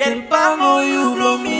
Del pano you blow me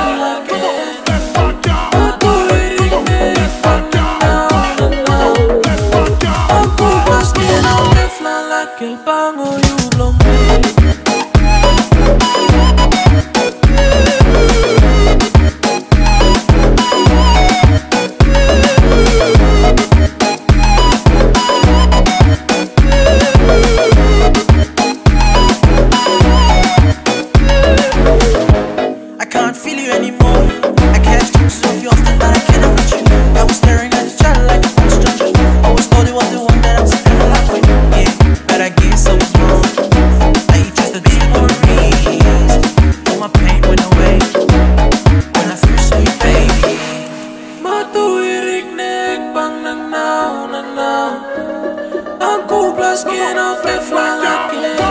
你把我 skin off the fly like.